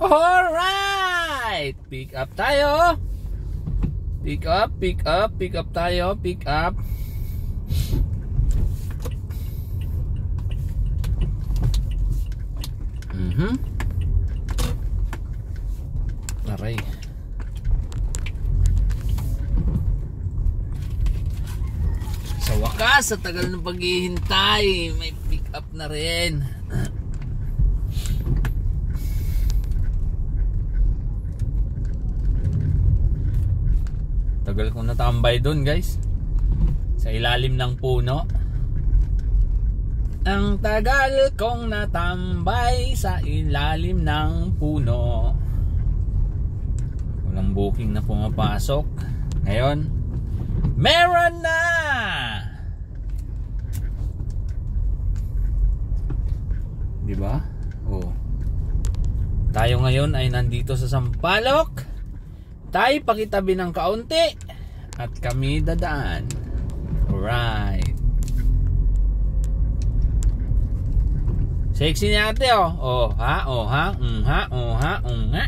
Alright! Pick up tayo. Pick up, pick up, pick up tayo, pick up. Mhm. Aray. Sa wakas, sa tagal ng paghihintay, may pick up na rin. Tagal kong natambay doon guys. Sa ilalim ng puno. Ang tagal kong natambay sa ilalim ng puno. Walang booking na pumapasok. Ngayon, meron na! Di ba? Oh. Tayo ngayon ay nandito sa Sampaloc. Tayo pakitabi ng kaunti at kami dadaan. Alright. Sexy ni ate oh. Oh ha, oh ha, mm ha, oh ha, nga.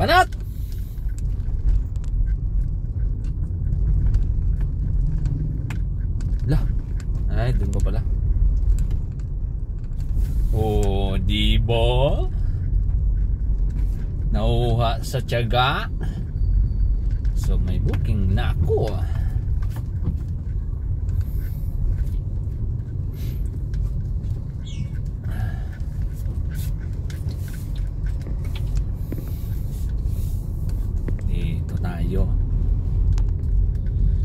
Panat! Lah. Ay, dun pa pala. Oh, di ba? Nauha sa tiyaga. So may booking na ako. Dito tayo.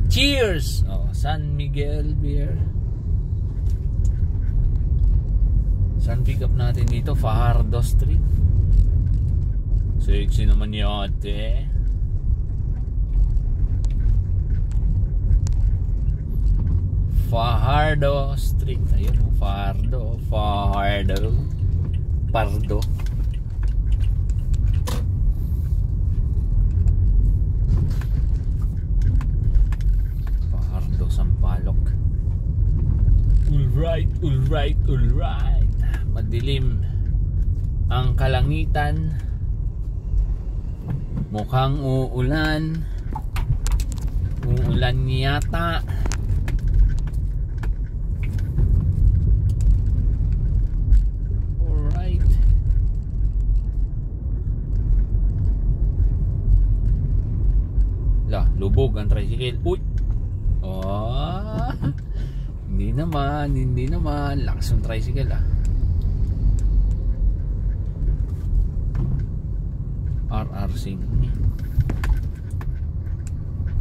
Cheers! Oh, San Miguel Beer. Saan pick up natin dito? Fajardo Street. Sexy naman ni ate. Fajardo Street. Ayun, oh, Fajardo. Fajardo. Pardo. Fajardo Sampaloc. Alright, alright, alright. Madilim ang kalangitan. Mukhang uulan. Uulan yata. Alright. La, lubog ang tricycle. Uy! Oh! Hindi naman, hindi naman. Lakas ng tricycle ah. RR Sing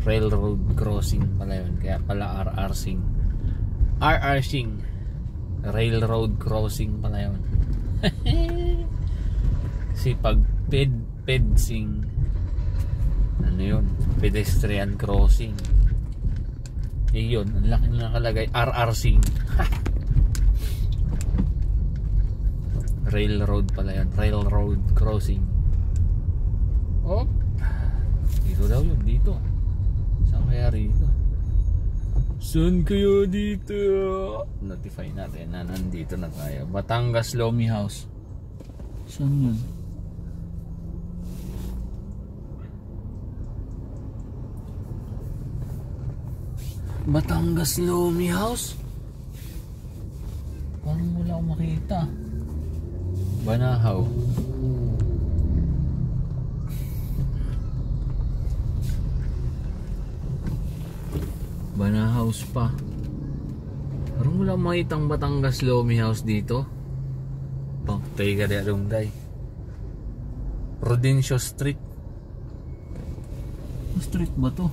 Railroad crossing pala yun. Kaya pala RR Sing RR Sing Railroad crossing pala yun. Kasi pag ped, pedsing Ano yun? Pedestrian crossing. Eh yun. Ang laki na nakalagay RR Sing Railroad pala yun. Railroad crossing. Oh. Dito daw yun, dito. Kaya rito? Saan kayo dito? Notify natin na nandito na tayo. Batangas Lomi House. Saan yun? Batangas Lomi House? Parang wala akong makita. Banahaw. Bana House pa. Parang wala makitang Batangas Lomi House dito. Paktay ka rin adong day. Prudencio Street. Street ba to?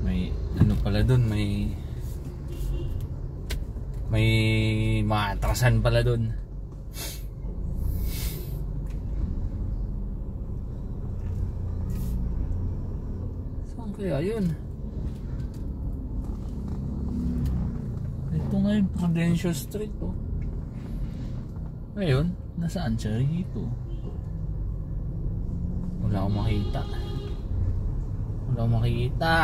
may ano pala dun may may maatrasan pala dun saan kaya yun ito nga yung Prudential Street oh. ngayon nasaan siya rito Wala akong makita. Wala akong makita.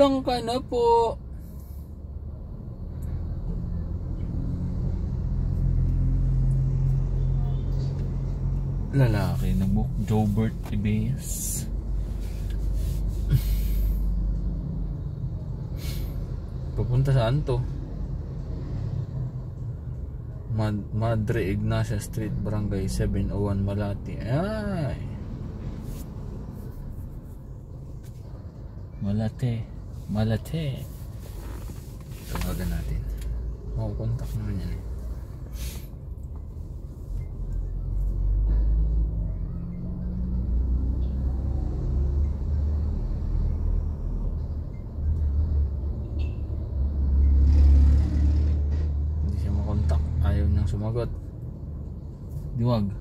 Saan ka na po? Lalaki na book Jobert Ibeas. Papunta saan to? Mad Madre Ignacia Street, Barangay 701, Malati. Ay! Malate. Malate. Tawagan natin. Oh, contact naman yan eh. Sumagot. Diwag.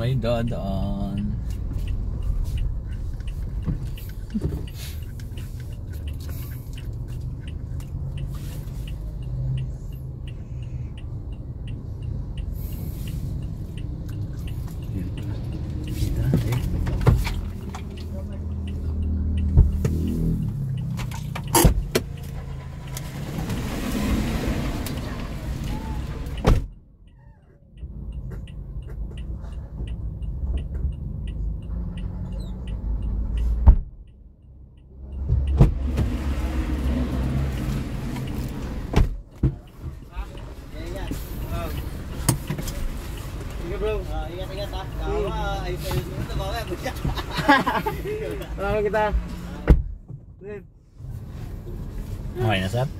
May dadaan, may lalu kita. Main ya, asap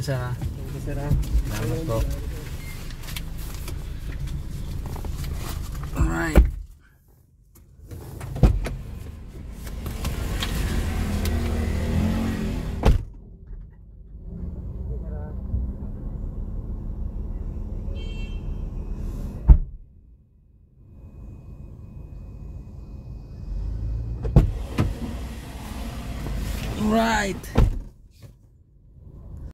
是啊。